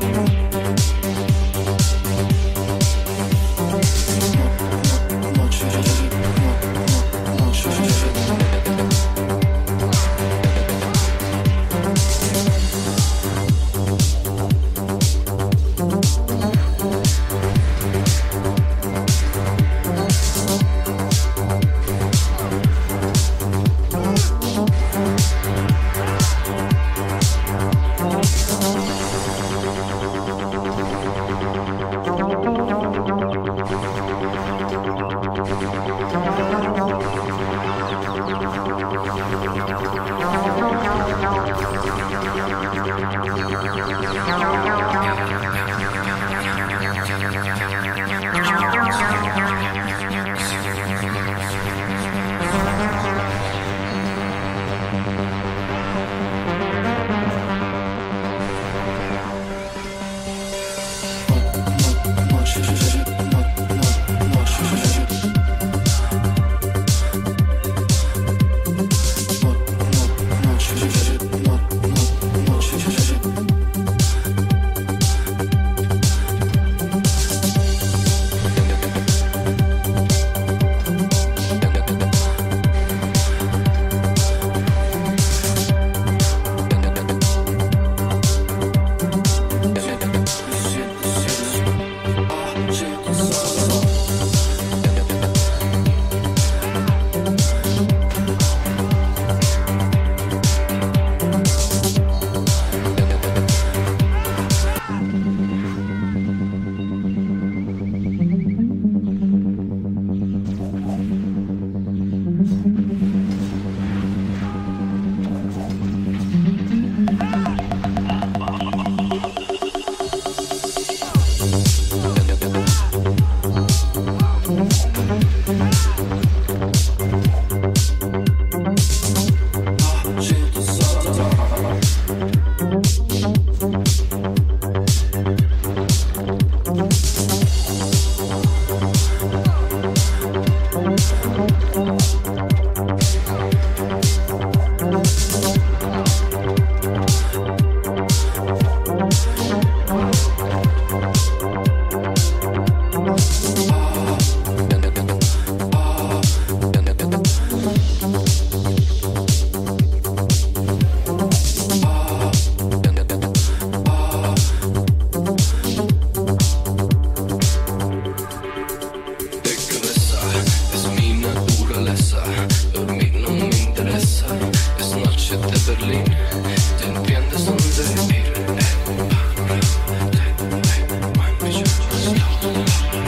Don't Thank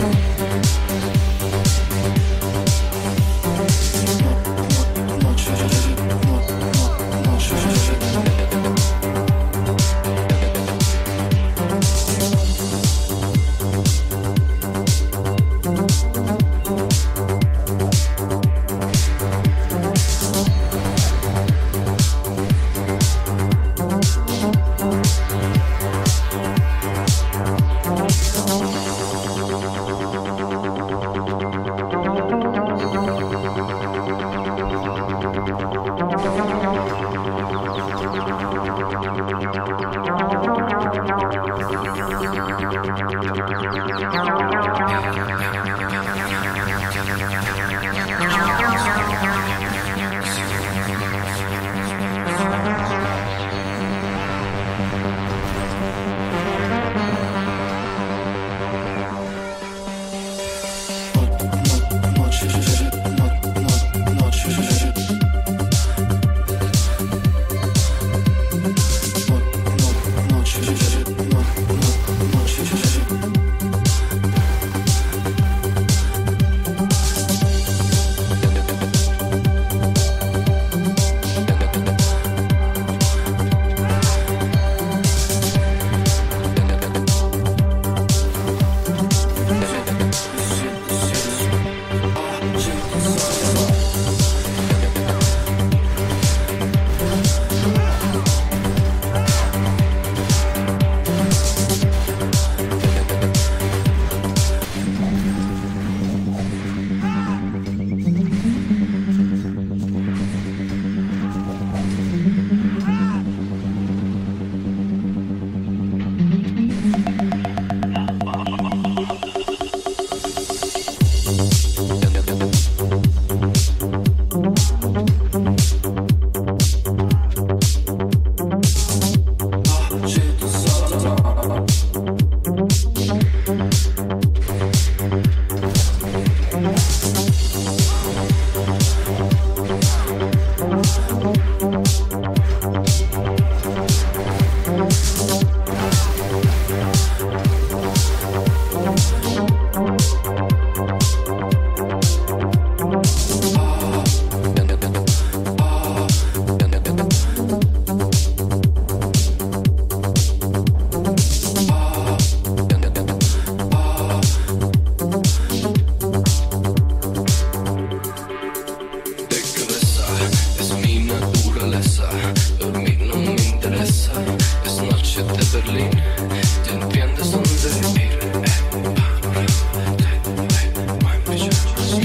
Thank you.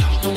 Thank you.